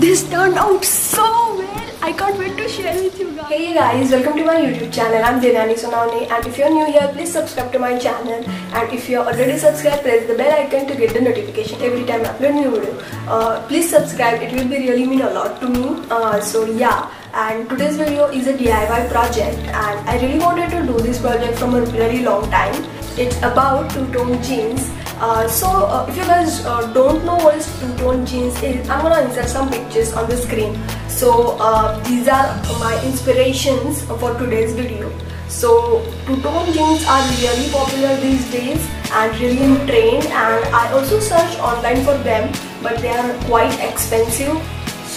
This turned out so well. I can't wait to share with you guys. Hey guys, welcome to my YouTube channel. I'm Devyani Sonwane and if you're new here, please subscribe to my channel. And if you're already subscribed, press the bell icon to get the notification every time I upload a new video. Uh, please subscribe. It will be really mean a lot to me. Uh, so yeah. And today's video is a DIY project and I really wanted to do this project from a really long time. It's about two-tone jeans uh, so uh, if you guys uh, don't know what is two-tone jeans is, I'm gonna insert some pictures on the screen. So uh, these are my inspirations for today's video. So two-tone jeans are really popular these days and really in trend and I also search online for them but they are quite expensive.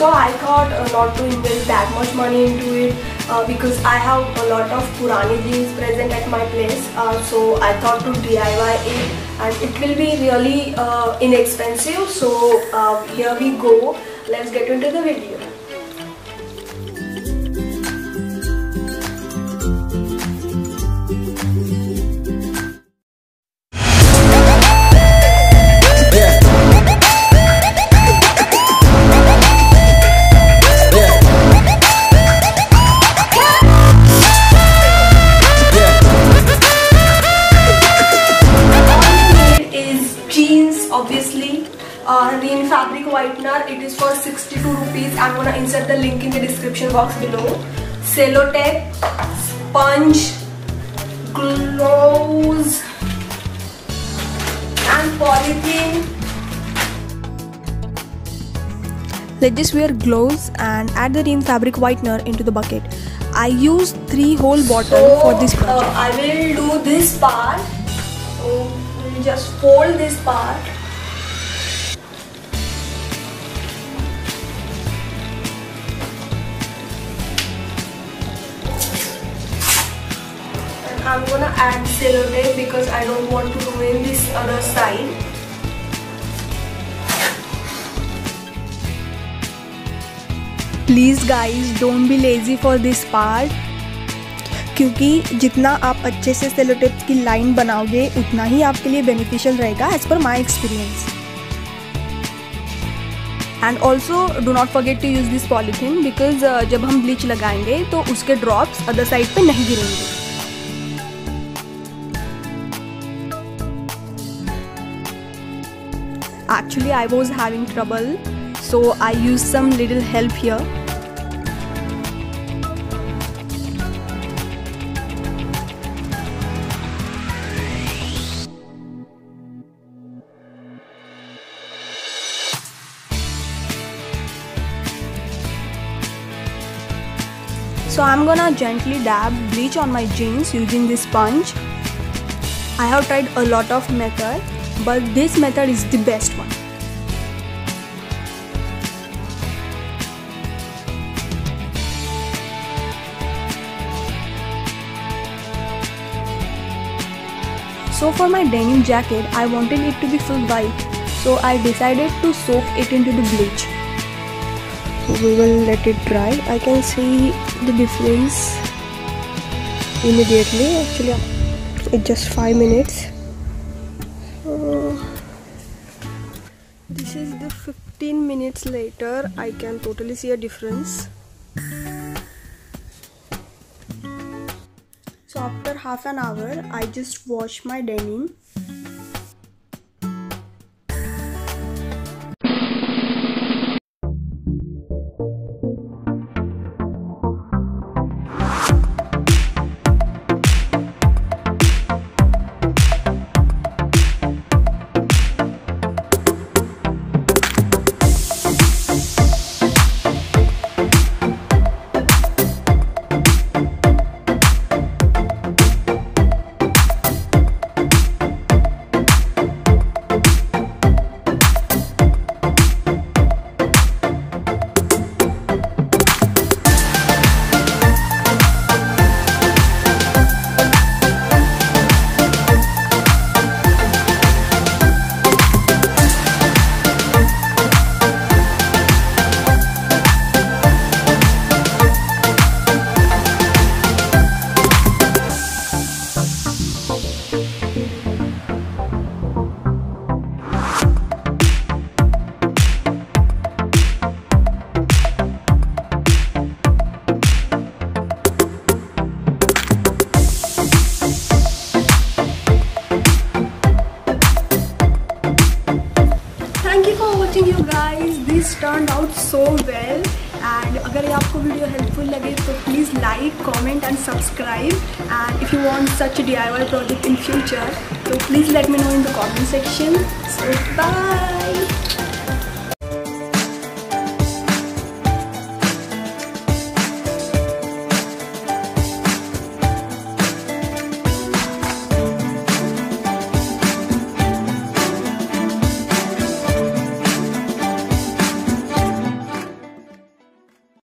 So I thought uh, not to invest that much money into it uh, because I have a lot of Purani jeans present at my place. Uh, so I thought to DIY it and it will be really uh, inexpensive. So uh, here we go. Let's get into the video. Obviously. Uh, Rin fabric whitener it is for 62 rupees. I'm gonna insert the link in the description box below. Cellotape sponge gloves and polythene. Let's just wear gloves and add the Rin fabric whitener into the bucket. I used 3 whole bottles so for this uh. I will do this part. So we'll just fold this part I'm gonna add cellotape because I don't want to ruin this other side. Please, guys, don't be lazy for this part. क्योंकि जितना आप अच्छे से sellotape की line बनाओगे, उतना ही आपके लिए बेनिफिशियल रहेगा as per my experience and also do not forget to use this polythene because जब हम ब्लीच लगाएँगे तो उसके ड्रॉप्स अदर साइड पे नहीं गिरेंगे. Actually i was having trouble so i used some little help here. So i'm gonna gently dab bleach on my jeans using this sponge. I have tried a lot of method but this method is the best one So for my denim jacket, I wanted it to be full white. So I decided to soak it into the bleach. We will let it dry. I can see the difference immediately. Actually, it's just 5 minutes. This is the 15 minutes later. I can totally see a difference. So after half an hour, I just wash my denim. Guys this turn out so well and अगर ये आपको video helpful लगे तो please like comment and subscribe and if you want such D I Y project in future तो please let me know in the comment section so bye